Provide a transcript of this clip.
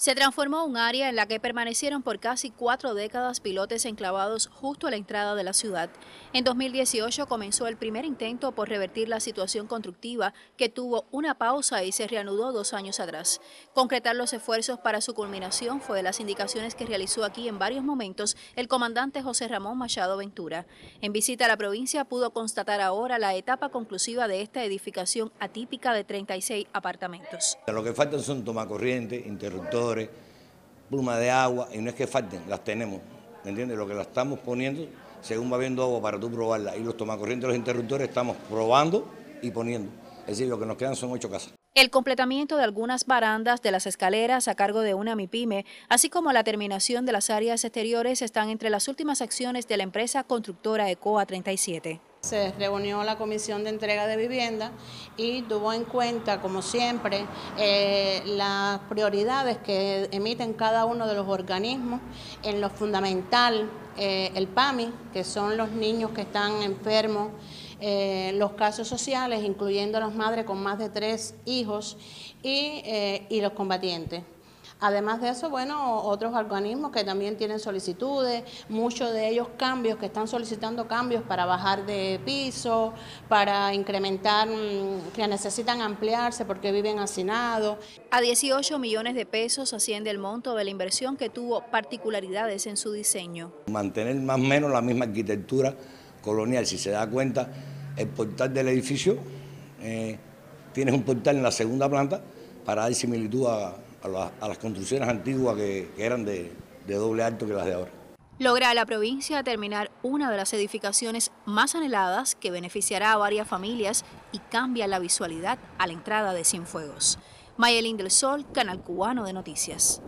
Se transformó un área en la que permanecieron por casi cuatro décadas pilotes enclavados justo a la entrada de la ciudad. En 2018 comenzó el primer intento por revertir la situación constructiva que tuvo una pausa y se reanudó dos años atrás. Concretar los esfuerzos para su culminación fue de las indicaciones que realizó aquí en varios momentos el comandante José Ramón Machado Ventura. En visita a la provincia pudo constatar ahora la etapa conclusiva de esta edificación atípica de 36 apartamentos. Lo que faltan son tomacorrientes, interruptores, pluma de agua, y no es que falten, las tenemos, ¿me entiendes? Lo que la estamos poniendo, según va viendo agua para tú probarla, y los tomacorrientes, los interruptores, estamos probando y poniendo. Es decir, lo que nos quedan son ocho casas. El completamiento de algunas barandas de las escaleras a cargo de una MIPYME, así como la terminación de las áreas exteriores están entre las últimas acciones de la empresa constructora ECOA 37. Se reunió la Comisión de Entrega de Vivienda y tuvo en cuenta, como siempre, eh, las prioridades que emiten cada uno de los organismos en lo fundamental, eh, el PAMI, que son los niños que están enfermos, eh, los casos sociales, incluyendo las madres con más de tres hijos y los combatientes. Además de eso, bueno, otros organismos que también tienen solicitudes, muchos de ellos cambios, que están solicitando cambios para bajar de piso, para incrementar, mm, que necesitan ampliarse porque viven hacinados. A 18 millones de pesos asciende el monto de la inversión que tuvo particularidades en su diseño. Mantener más o menos la misma arquitectura colonial, si se da cuenta, el portal del edificio, eh, tienes un portal en la segunda planta para dar similitud a a, las construcciones antiguas que, eran de, de doble alto que las de ahora. Logra la provincia terminar una de las edificaciones más anheladas que beneficiará a varias familias y cambia la visualidad a la entrada de Cienfuegos. Mayelín del Sol, Canal Cubano de Noticias.